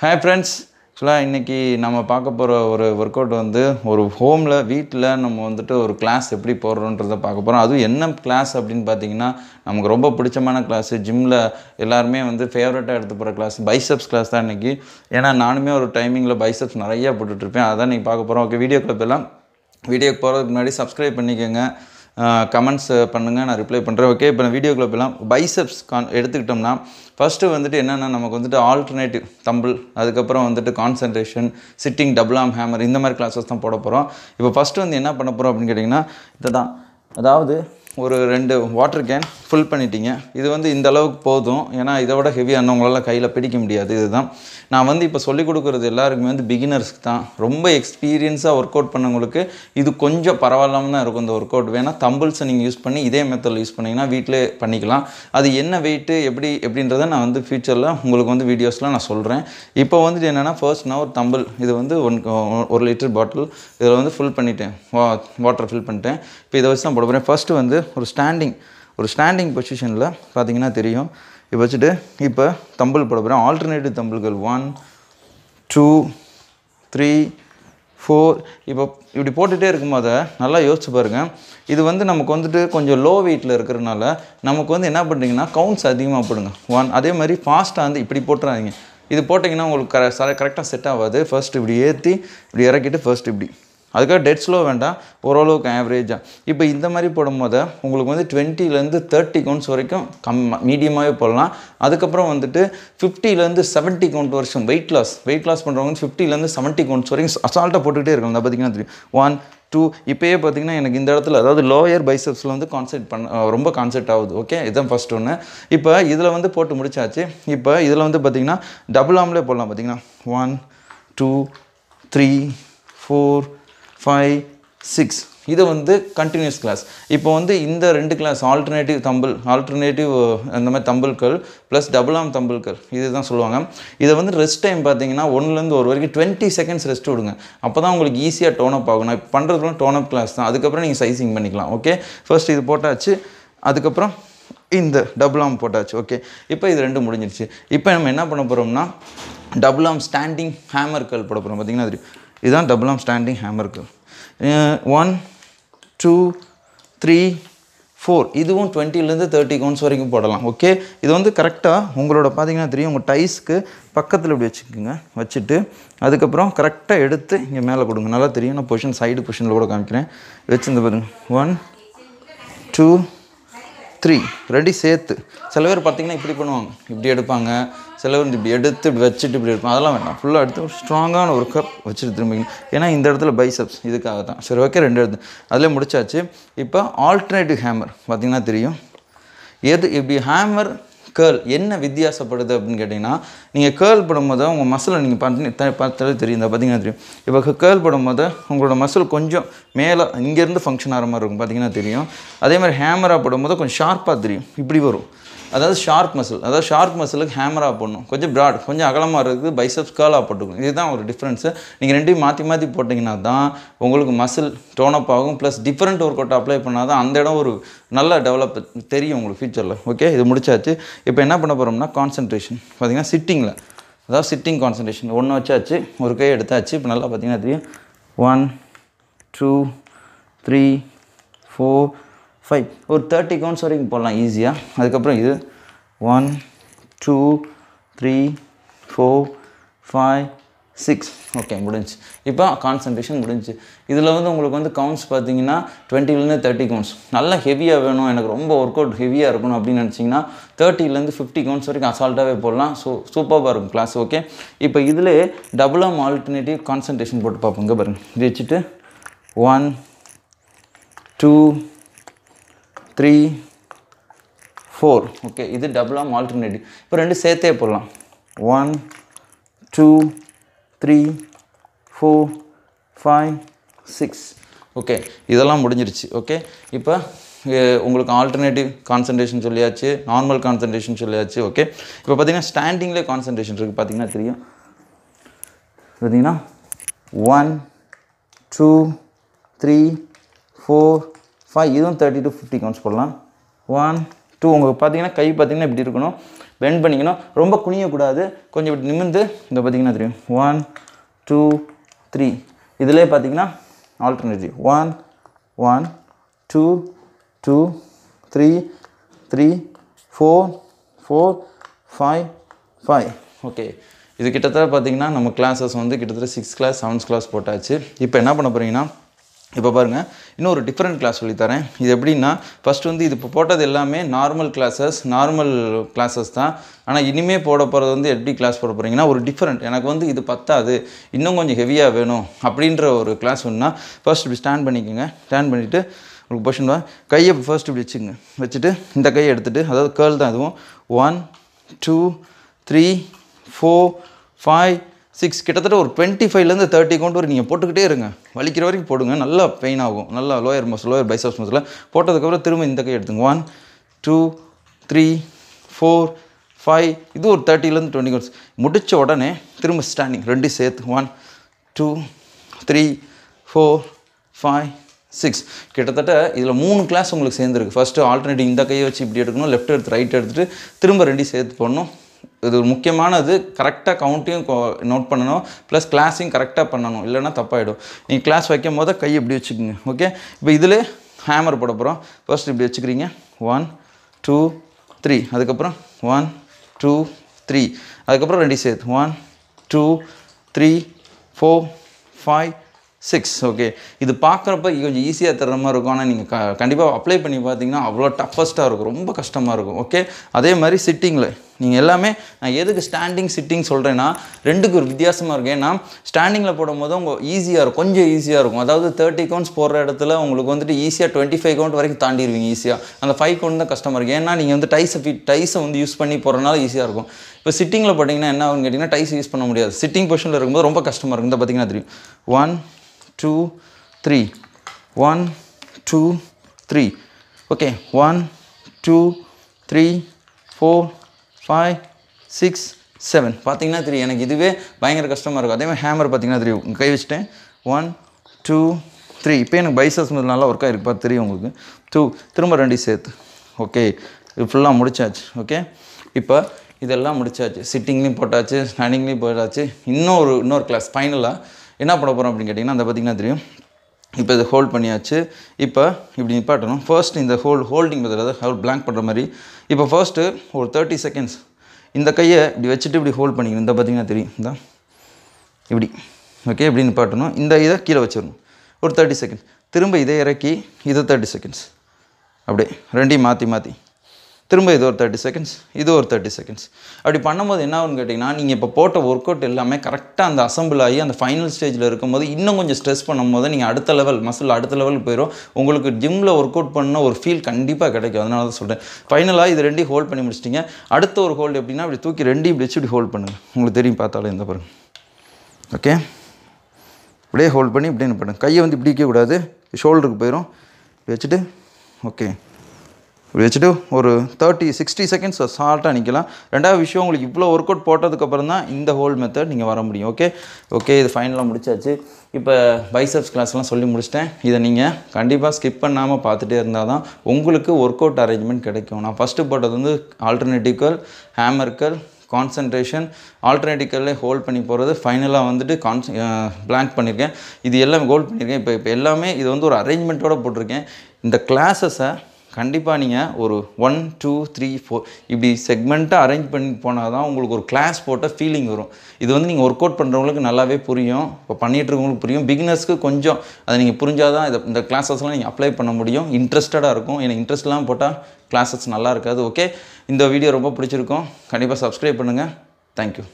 Hi friends ஆக்சுவலாக இன்றைக்கி நம்ம பார்க்க போகிற ஒரு ஒர்க் அவுட் வந்து ஒரு ஹோமில் வீட்டில் நம்ம வந்துட்டு ஒரு கிளாஸ் எப்படி போடுறோன்றத பார்க்க போகிறோம் அதுவும் என்ன கிளாஸ் அப்படின்னு பார்த்தீங்கன்னா நமக்கு ரொம்ப பிடிச்சமான கிளாஸு ஜிம்மில் எல்லாருமே வந்து ஃபேவரட்டாக எடுத்து போகிற கிளாஸ் பைசப்ஸ் கிளாஸ் தான் இன்றைக்கி ஏன்னா நானுமே ஒரு டைமிங்கில் பைசப்ஸ் நிறையா போட்டுட்ருப்பேன் அதான் நீங்கள் பார்க்க போகிறோம் ஓகே வீடியோ கிளப் எல்லாம். வீடியோக்கு போகிறதுக்கு முன்னாடி சப்ஸ்கிரைப் பண்ணிக்கோங்க. கமெண்ட்ஸ் பண்ணுங்கள் நான் ரிப்ளை பண்ணுறேன் ஓகே இப்போ நான் வீடியோ போகலாம் பைசப்ஸ் கான் எடுத்துக்கிட்டோம்னா ஃபஸ்ட்டு வந்துட்டு என்னென்னா நமக்கு வந்துட்டு ஆல்டர்னேட்டிவ் தம்பிள் அதுக்கப்புறம் வந்துட்டு concentration sitting double arm hammer இந்த மாதிரி கிளாஸஸ் தான் போட போகிறோம் இப்போ ஃபஸ்ட்டு வந்து என்ன பண்ண போகிறோம் அப்படின்னு கேட்டிங்கன்னா இதுதான். அதாவது ஒரு ரெண்டு வாட்டர் கேன் ஃபுல் பண்ணிட்டீங்க. இது வந்து இந்த அளவுக்கு போதும். ஏன்னா இதை விட ஹெவியான உங்களால் கையில் பிடிக்க முடியாது. இதுதான். நான் வந்து இப்போ சொல்லிக் கொடுக்குறது எல்லாருக்குமே வந்து பிகினர்ஸ்க்கு தான். ரொம்ப எக்ஸ்பீரியன்ஸாக ஒர்க் அவுட் பண்ணவங்களுக்கு இது கொஞ்சம் பரவாயில்லாமல் தான் இருக்கும் இந்த ஒர்க் அவுட் வேணால் தம்பிள்ஸை நீங்கள் யூஸ் பண்ணி இதே மெத்தடில் யூஸ் பண்ணிங்கன்னா வீட்டிலே பண்ணிக்கலாம். அது என்ன வெயிட்டு எப்படி எப்படின்றத நான் வந்து ஃப்யூச்சரில் உங்களுக்கு வந்து வீடியோஸில் நான் சொல்கிறேன் இப்போ வந்துட்டு என்னென்னா ஃபர்ஸ்ட் நான் ஒரு தம்பிள் இது வந்து ஒன் ஒரு லிட்டர் பாட்டில் இதில் வந்து ஃபுல் பண்ணிட்டேன். வா வாட்டர் ஃபில் பண்ணிட்டேன். இப்போ இதை வச்சு நான் போட போகிறேன் ஃபஸ்ட்டு வந்து ஒரு ஸ்டாண்டிங் ஒரு ஸ்டாண்டிங் பொசிஷனில் பார்த்தீங்கன்னா தெரியும். இப்போ வச்சுட்டு இப்போ தம்பிள் போட போகிறேன் ஆல்டர்னேட்டிவ் தம்பிள்கள் ஒன் டூ த்ரீ ஃபோர் இப்போ இப்படி போட்டுகிட்டே இருக்கும்போது நல்லா யோசிச்சு பாருங்கள் இது வந்து நமக்கு வந்துட்டு கொஞ்சம் லோ வெயிட்டில் இருக்கிறனால நமக்கு வந்து என்ன பண்ணுறீங்கன்னா கவுண்ட்ஸ் அதிகமாக போடுங்க. ஒன் அதே மாதிரி ஃபாஸ்ட்டாக வந்து இப்படி போட்டுறாதீங்க. இது போட்டிங்கன்னா உங்களுக்கு கர கரெக்டாக செட் ஆகாது. ஃபர்ஸ்ட் இப்படி ஏற்றி இப்படி இறக்கிட்டு ஃபர்ஸ்ட் இப்படி. அதுக்காக டெட் ஸ்லோ வேண்டாம் ஓரளவுக்கு ஆவரேஜாக இப்போ இந்த மாதிரி போடும்போது உங்களுக்கு வந்து டுவெண்ட்டிலேருந்து தேர்ட்டி கவுண்ட்ஸ் வரைக்கும் கம் மீடியமாகவே போடலாம். அதுக்கப்புறம் வந்துட்டு ஃபிஃப்டிலேருந்து செவன்ட்டி கவுண்ட் வருஷம் வெயிட் லாஸ் வெயிட் லாஸ் பண்ணுறவங்க வந்து ஃபிஃப்டிலேருந்து செவன்ட்டி கவுண்ட்ஸ் வரைக்கும் அசால்ட்டாக போட்டுக்கிட்டே இருக்கும் அதை பார்த்தீங்கன்னா தெரியும். ஒன் டூ இப்போயே பார்த்தீங்கன்னா எனக்கு இந்த இடத்துல அதாவது லோயர் பைசப்ஸில் வந்து கான்சென்ட் பண்ண ரொம்ப கான்சென்ட் ஆகுது. ஓகே இதுதான் ஃபஸ்ட் ஒன்று இப்போ இதில் வந்து போட்டு முடிச்சாச்சு. இப்போ இதில் வந்து பார்த்திங்கன்னா டபுள் ஆம்லே போடலாம். பார்த்திங்கன்னா one two three four five six இது வந்து கண்டினியூஸ் கிளாஸ் இப்போ வந்து இந்த ரெண்டு கிளாஸ் ஆல்டர்னேட்டிவ் தம்பிள் ஆல்டர்னேட்டிவ் அந்த மாதிரி தம்பிள்கள் ப்ளஸ் டபுள் ஆம் தம்பிள்கள் இதுதான் சொல்லுவாங்க. இதை வந்து ரெஸ்ட் டைம் பார்த்தீங்கன்னா ஒன்றுலேருந்து ஒரு வரைக்கும் டுவெண்ட்டி செகண்ட்ஸ் ரெஸ்ட் விடுங்க. அப்போ தான் உங்களுக்கு ஈஸியாக டோன் அப் ஆகும். இப்போ பண்ணுறதுலாம் டோன் அப் கிளாஸ் தான். அதுக்கப்புறம் நீங்கள் சைசிங் பண்ணிக்கலாம் ஓகே ஃபர்ஸ்ட் இது போட்டாச்சு. அதுக்கப்புறம் இந்த டபுள் ஆம் போட்டாச்சு ஓகே இப்போ இது ரெண்டும் முடிஞ்சிருச்சு. இப்போ நம்ம என்ன பண்ண போகிறோம்னா டபுள் ஆம் ஸ்டாண்டிங் ஹேமர் கல் போட போகிறோம் பார்த்தீங்கன்னா அது இதுதான் டபுள் ஆம் ஸ்டாண்டிங் ஹேமருக்கு ஒன் டூ த்ரீ ஃபோர் இதுவும் டுவெண்ட்டிலேருந்து தேர்ட்டி கவுண்ட்ஸ் வரைக்கும் போடலாம். ஓகே இது வந்து கரெக்டாக உங்களோட பார்த்தீங்கன்னா தெரியும். உங்கள் டைஸ்க்கு பக்கத்தில் இப்படி வச்சுக்கோங்க. வச்சுட்டு அதுக்கப்புறம் கரெக்டாக எடுத்து இங்கே மேலே கொடுங்க. நல்லா தெரியும். நான் பொசிஷன் சைடு பொசிஷனில் கூட காமிக்கிறேன். வச்சுருந்து பாருங்க. ஒன் டூ த்ரீ ரெடி சேர்த்து. சில பேர் பார்த்தீங்கன்னா இப்படி பண்ணுவாங்க. இப்படி எடுப்பாங்க. சில பேர் இப்படி எடுத்து இப்படி வச்சுட்டு இப்படி எடுப்பாங்க. அதெல்லாம் வேண்டாம். ஃபுல்லாக எடுத்து ஒரு ஸ்ட்ராங்கான ஒரு கப் வச்சுட்டு திரும்பி ஏன்னா இந்த இடத்துல பைசப்ஸ் இதுக்காக தான். சரி ஓகே ரெண்டு எடுத்து. அதிலே முடிச்சாச்சு. இப்போ ஆல்டர்னேட்டிவ் ஹேமர் பார்த்திங்கன்னா தெரியும். எது இப்படி ஹேமர் கேர்ள் என்ன வித்தியாசப்படுது அப்படின்னு கேட்டிங்கன்னா நீங்கள் கேர்ள் படும்போது உங்கள் மசிலை நீங்கள் பார்த்து பார்த்தாலே தெரியும். பார்த்தீங்கன்னா தெரியும். இப்போ கேர்ள் படும்போது உங்களோட மசில் கொஞ்சம் மேலே இங்கேருந்து ஃபங்க்ஷன் ஆகிற மாதிரி இருக்கும். பார்த்தீங்கன்னா தெரியும். அதே மாதிரி ஹேமராக போடும்போது கொஞ்சம் ஷார்ப்பாக தெரியும். இப்படி வரும். அதாவது ஷார்ப் மசில் அதாவது ஷார்ப் மசிலுக்கு ஹேமராக போடணும். கொஞ்சம் ப்ராட் கொஞ்சம் அகலமாக இருக்குது பைசப்ஸ் கேர்லாக போட்டுக்கணும். இதுதான் ஒரு டிஃப்ரென்ஸு நீங்கள் ரெண்டையும் மாற்றி மாற்றி போட்டிங்கன்னா தான் உங்களுக்கு மசில் டோனப் ஆகும். Plus different work out apply பண்ணால் தான் அந்த இடம் ஒரு நல்ல டெவலப் தெரியும் உங்களுக்கு ஃபியூச்சரில் ஓகே இது முடிச்சாச்சு. இப்போ என்ன பண்ண போகிறோம்னா கான்சன்ட்ரேஷன் பார்த்திங்கன்னா சிட்டிங்கில் அதாவது சிட்டிங் கான்சன்ட்ரேஷன் ஒன்று வச்சாச்சு ஒரு கை எடுத்தாச்சு. இப்போ நல்லா பார்த்தீங்கன்னா தெரியும். One two three four five ஒரு தேர்ட்டி கவுண்ட்ஸ் வரைக்கும் போடலாம் ஈஸியாக அதுக்கப்புறம் இது one two three four five six okay முடிஞ்சு. இப்போ கான்சன்ட்ரேஷன் முடிஞ்சு. இதில் வந்து உங்களுக்கு வந்து கவுண்ட்ஸ் பார்த்தீங்கன்னா டுவெண்ட்டிலேருந்து தேர்ட்டி கவுண்ட்ஸ் நல்லா ஹெவியாக வேணும். எனக்கு ரொம்ப ஒர்க் அவுட் ஹெவியாக இருக்கணும் அப்படின்னு நினச்சிங்கன்னா தேர்ட்டிலேருந்து ஃபிஃப்டி கவுண்ட்ஸ் வரைக்கும் அசால்ட்டாகவே போடலாம். ஸோ சூப்பராக இருக்கும் கிளாஸ் ஓகே இப்போ இதில் டபுள் ஆம் ஆல்டர்னேட்டிவ் கான்சன்ட்ரேஷன் போட்டு பார்ப்போங்க பாருங்கள் வச்சுட்டு one two three four okay இது டபுள் ஆம் ஆல்டர்னேட்டிவ் இப்போ ரெண்டு சேர்த்தே போடலாம். One two three four five six okay இதெல்லாம் முடிஞ்சிருச்சு. ஓகே இப்போ உங்களுக்கு ஆல்டர்னேட்டிவ் கான்சன்ட்ரேஷன் சொல்லியாச்சு நார்மல் கான்சன்ட்ரேஷன் சொல்லியாச்சு. ஓகே இப்போ பார்த்தீங்கன்னா ஸ்டாண்டிங்லேயே கான்சன்ட்ரேஷன் இருக்குது பார்த்தீங்கன்னா தெரியும். பார்த்தீங்கன்னா one two three four five இதுவும் தேர்ட்டி டு ஃபிஃப்டி கவுண்ட்ஸ் போடலாம். ஒன் டூ உங்களுக்கு பார்த்தீங்கன்னா கை பார்த்தீங்கன்னா இப்படி இருக்கணும். பெண்ட் பண்ணிக்கணும். ரொம்ப குனியக்கூடாது. கொஞ்சம் இப்படி நிமிர்ந்து இந்த பார்த்தீங்கன்னா தெரியும். ஒன் டூ த்ரீ இதிலே பார்த்தீங்கன்னா alternative one one two two three three four four five five okay இது கிட்டத்தட்ட பார்த்தீங்கன்னா நம்ம கிளாஸஸ் வந்து கிட்டத்தட்ட சிக்ஸ் கிளாஸ் செவன்த் கிளாஸ் போட்டாச்சு. இப்போ என்ன பண்ண போகிறீங்கன்னா இப்போ பாருங்கள் இன்னொரு டிஃப்ரெண்ட் கிளாஸ் சொல்லித்தரேன். இது எப்படின்னா ஃபஸ்ட் வந்து இது இப்போ போட்டது எல்லாமே நார்மல் கிளாஸஸ் நார்மல் கிளாஸஸ் தான். ஆனால் இனிமேல் போட போகிறது வந்து எப்படி கிளாஸ் போட போகிறீங்கன்னா ஒரு டிஃப்ரெண்ட் எனக்கு வந்து இது பத்தாது இன்னும் கொஞ்சம் ஹெவியாக வேணும் அப்படின்ற ஒரு கிளாஸ் ஒன்றா ஃபர்ஸ்ட் இப்படி ஸ்டாண்ட் பண்ணிக்கோங்க. ஸ்டாண்ட் பண்ணிவிட்டு உங்களுக்கு பொஷன் கையை ஃபர்ஸ்ட் இப்படி வச்சுங்க. வச்சுட்டு இந்த கையை எடுத்துகிட்டு அதாவது கேர்ள் தான் அதுவும். One two three four five six கிட்டத்தட்ட ஒரு டுவெண்ட்டி ஃபைவ்லேருந்து தேர்ட்டி கவுண்ட் வரை நீங்கள் போட்டுக்கிட்டே இருங்க. வலிக்கிற வரைக்கும் போடுங்க. நல்லா பெயின் ஆகும். நல்லா லோயர் மஸ் லோயர் பைசப்ஸ் மஸில் போட்டதுக்கப்புறம் திரும்ப இந்த கை எடுத்துங்க. One two three four five இது ஒரு தேர்ட்டிலேருந்து டுவெண்ட்டி கவுண்ட்ஸ் முடித்த உடனே திரும்ப ஸ்டாண்டிங் ரெண்டு சேர்த்து. One two three four five six கிட்டத்தட்ட இதில் மூணு கிளாஸ் உங்களுக்கு சேர்ந்துருக்கு. ஃபஸ்ட்டு ஆல்டர்னேட்டிவ் இந்த கையை வச்சு இப்படி எடுக்கணும். லெஃப்ட் எடுத்து ரைட் எடுத்துகிட்டு திரும்ப ரெண்டையும் சேர்த்து போடணும். இது ஒரு முக்கியமானது கரெக்டாக கவுண்ட்டையும் நோட் பண்ணணும் ப்ளஸ் கிளாஸையும் கரெக்டாக பண்ணணும். இல்லைன்னா தப்பாயிடும். நீங்கள் கிளாஸ் வைக்கும் போது கை இப்படி வச்சுக்கோங்க ஓகே இப்போ இதில் ஹேமர் போட போகிறோம் ஃபர்ஸ்ட் இப்படி வச்சுக்கிறீங்க. ஒன் டூ த்ரீ அதுக்கப்புறம் ஒன் டூ த்ரீ அதுக்கப்புறம் ரெண்டு சேர்த்து. One two three four five six okay இது பார்க்குறப்ப கொஞ்சம் ஈஸியாக தர்ற மாதிரி இருக்கும். ஆனால் நீங்கள் க கண்டிப்பாக அப்ளை பண்ணி பார்த்தீங்கன்னா அவ்வளோ டஃபஸ்ட்டாக இருக்கும். ரொம்ப கஷ்டமாக இருக்கும். ஓகே அதே மாதிரி சிட்டிங்கில் நீங்கள் எல்லாமே நான் எதுக்கு ஸ்டாண்டிங் சிட்டிங் சொல்கிறேன்னா ரெண்டுக்கு ஒரு வித்தியாசமாக இருக்கும். ஏன்னா ஸ்டாண்டிங்கில் போடும்போது உங்கள் ஈஸியாக இருக்கும். கொஞ்சம் ஈஸியாக இருக்கும். அதாவது தேர்ட்டி கவுண்ட்ஸ் போடுற இடத்துல உங்களுக்கு வந்துட்டு ஈஸியாக டுவெண்ட்டி ஃபைவ் கவுண்ட் வரைக்கும் தாண்டிடுவீங்க ஈஸியாக அந்த ஃபைவ் கவுண்ட் தான் கஷ்டமாக இருக்கும் ஏன்னா நீங்கள் வந்து டைஸை ஃபிட் டைஸை வந்து யூஸ் பண்ணி போகிறனால ஈஸியாக இருக்கும். இப்போ சிட்டிங்கில் பார்த்தீங்கன்னா என்ன ஆகுன்னு கேட்டிங்கன்னா டைஸ் யூஸ் பண்ண முடியாது. சிட்டிங் பொசிஷனில் இருக்கும்போது ரொம்ப கஷ்டமாக இருக்கும் இந்த பார்த்தீங்கன்னா தெரியும். One two three one two three okay one two three four five six seven பார்த்தீங்கன்னா தெரியும். எனக்கு இதுவே பயங்கர கஷ்டமாக இருக்கும். அதே மாதிரி ஹேமர் பார்த்தீங்கன்னா தெரியும். கை வச்சுட்டேன். ஒன் டூ த்ரீ இப்போ எனக்கு பைசஸ் நல்லா ஒர்க் ஆகிருக்கு பார்த்து தெரியும் உங்களுக்கு. டூ திரும்ப ரெண்டு சேர்த்து. ஓகே இது ஃபுல்லாக முடிச்சாச்சு. ஓகே இப்போ இதெல்லாம் முடிச்சாச்சு. சிட்டிங்லேயும் போட்டாச்சு. ஸ்டாண்டிங்லேயும் போட்டாச்சு. இன்னும் ஒரு இன்னொரு கிளாஸ் ஃபைனலாக என்ன பண்ண போகிறோம் அப்படின்னு கேட்டிங்கன்னா அந்த பார்த்திங்கன்னா தெரியும். இப்போ இதை ஹோல்ட் பண்ணியாச்சு. இப்போ இப்படி நிப்பாட்டணும். ஃபர்ஸ்ட் இந்த ஹோல்ட் ஹோல்டிங் அதாவது ஹோல் பிளாங்க் பண்ணுற மாதிரி. இப்போ ஃபர்ஸ்ட்டு ஒரு தேர்ட்டி செகண்ட்ஸ் இந்த கையை இப்படி வச்சுட்டு இப்படி ஹோல்ட் பண்ணிக்கணும். இந்த பார்த்திங்கன்னா தெரியும். இந்த. இப்படி. ஓகே இப்படி நிப்பாட்டணும். இந்த இதை கீழே வச்சிடணும். ஒரு தேர்ட்டி செகண்ட்ஸ் திரும்ப இதை இறக்கி இது தேர்ட்டி செகண்ட்ஸ் அப்படியே. ரெண்டையும் மாற்றி மாற்றி திரும்ப இது ஒரு தேர்ட்டி செகண்ட்ஸ் இது ஒரு தேர்ட்டி செகண்ட்ஸ் அப்படி பண்ணும்போது என்ன ஆகும்னு கேட்டிங்கன்னா நீங்கள் இப்போ போட்ட ஒர்க் அவுட் எல்லாமே கரெக்டாக அந்த அசம்பிள் ஆகி அந்த ஃபைனல் ஸ்டேஜில் இருக்கும்போது இன்னும் கொஞ்சம் ஸ்ட்ரெஸ் பண்ணும்போது நீங்கள் அடுத்த லெவல் மசில் அடுத்த லெவலுக்கு போயிடும் உங்களுக்கு ஜிம்மில் ஒர்க் அவுட் பண்ண ஒரு ஃபீல் கண்டிப்பாக கிடைக்கும். அதனால தான் சொல்கிறேன் ஃபைனலாக இது ரெண்டையும் ஹோல்ட் பண்ணி முடிச்சிட்டிங்க. அடுத்த ஒரு ஹோல்டு எப்படின்னா இப்படி தூக்கி ரெண்டையும் இப்படி இப்படி ஹோல்ட் பண்ணுங்கள் உங்களுக்கு தெரியும் பார்த்தாலும் இந்த பாருங்க. ஓகே இப்படியே ஹோல்ட் பண்ணி இப்படியே பண்ணுங்க கையை வந்து இப்படி கூடாது ஷோல்டருக்கு போயிடும் இப்படி வச்சுட்டு ஓகே இப்படி வச்சுட்டு ஒரு தேர்ட்டி சிக்ஸ்டி செகண்ட்ஸ் ஷார்ட்டாக நிற்கலாம் ரெண்டாவது விஷயம் உங்களுக்கு இவ்வளோ ஒர்க் அவுட் போட்டதுக்கப்புறம் தான் இந்த ஹோல் மெத்தட் நீங்கள் வர முடியும் ஓகே ஓகே இது ஃபைனலாக முடிச்சாச்சு. இப்போ பைசப்ஸ் கிளாஸ்லாம் சொல்லி முடிச்சிட்டேன். இதை நீங்கள் கண்டிப்பாக ஸ்கிப் பண்ணாமல் பார்த்துட்டே இருந்தால் தான் உங்களுக்கு ஒர்க் அவுட் அரேஞ்ச்மெண்ட் கிடைக்கும். நான் ஃபஸ்ட்டு போட்டது வந்து ஆல்டர்னேட்டிவ்கள் ஹேமர்கள் கான்சன்ட்ரேஷன் ஆல்டர்னேட்டிவ்களே ஹோல்ட் பண்ணி போகிறது ஃபைனலாக வந்துட்டு கான்ஸ் பிளாங்க் பண்ணியிருக்கேன் இது எல்லாமே ஹோல்ட் பண்ணியிருக்கேன் இப்போ இப்போ எல்லாமே இது வந்து ஒரு அரேஞ்ச்மெண்ட்டோட போட்டிருக்கேன். இந்த கிளாஸஸை கண்டிப்பாக நீங்கள் ஒரு ஒன் டூ த்ரீ ஃபோர் இப்படி செக்மெண்ட்டாக அரேஞ்ச் பண்ணி போனால் தான் உங்களுக்கு ஒரு கிளாஸ் போட்ட ஃபீலிங் வரும். இது வந்து நீங்கள் ஒர்க் அவுட் பண்ணுறவங்களுக்கு நல்லாவே புரியும். இப்போ பண்ணிகிட்ருக்கவங்களுக்கு புரியும். பிகினர்ஸ்க்கு கொஞ்சம் அதை நீங்கள் புரிஞ்சால் தான் இதை இந்த கிளாஸஸ்லாம் நீங்கள் அப்ளை பண்ண முடியும். இன்ட்ரெஸ்டடாக இருக்கும். எனக்கு இன்ட்ரெஸ்ட்லாம் போட்டால் கிளாஸஸ் நல்லா இருக்காது. ஓகே இந்த வீடியோ ரொம்ப பிடிச்சிருக்கும். கண்டிப்பாக சப்ஸ்கிரைப் பண்ணுங்கள் தேங்க்யூ